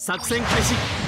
作戦開始。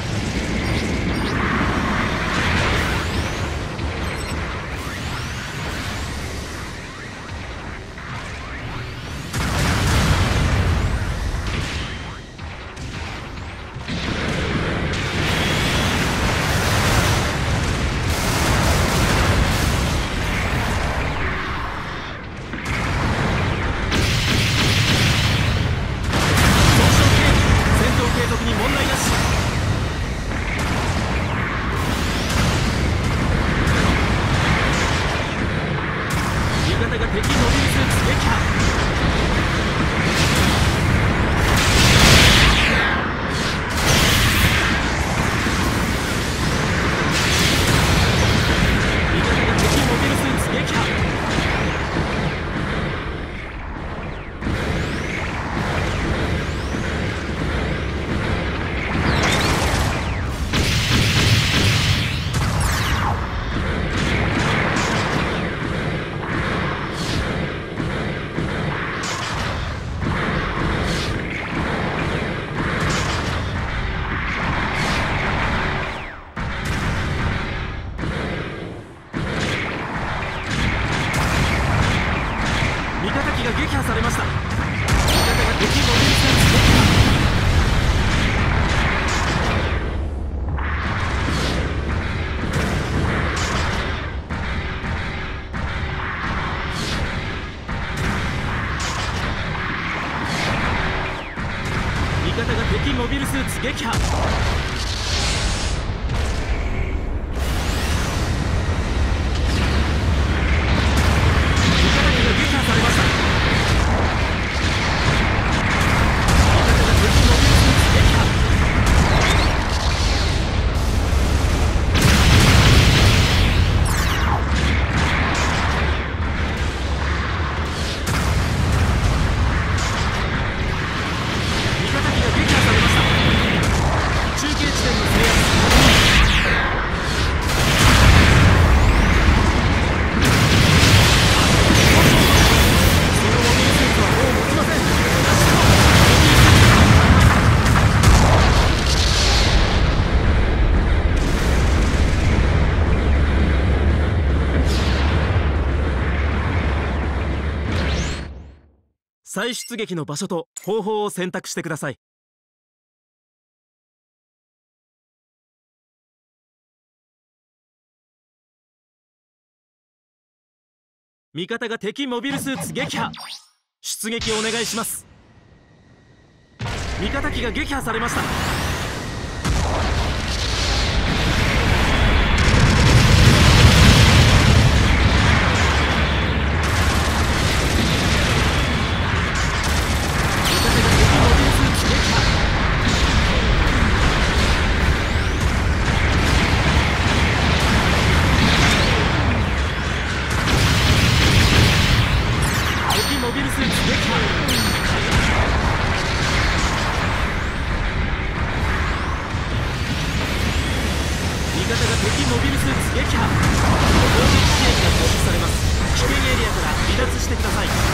再出撃の場所と方法を選択してください。味方が敵モビルスーツ撃破。出撃お願いします。味方機が撃破されました。してください。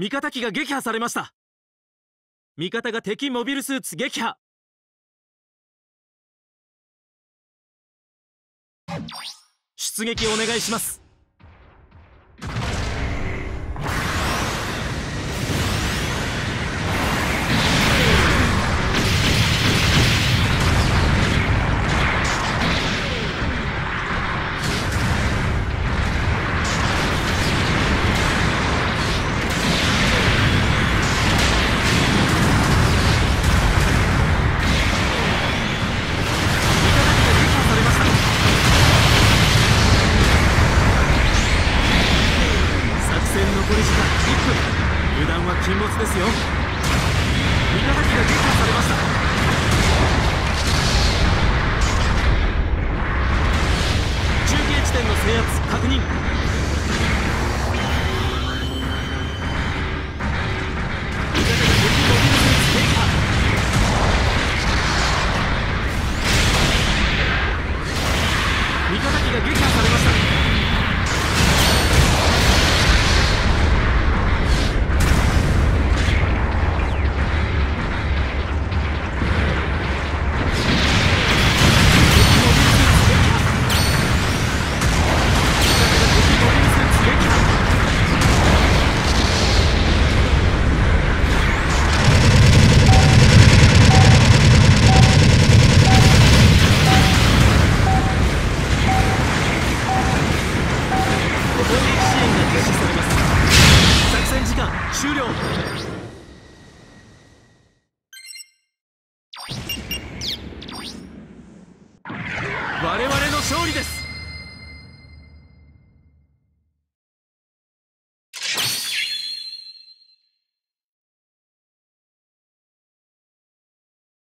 味方機が撃破されました。味方が敵モビルスーツ撃破。出撃お願いします。油断は禁物ですよ。味方機が撃破されました。中継地点の制圧確認。です。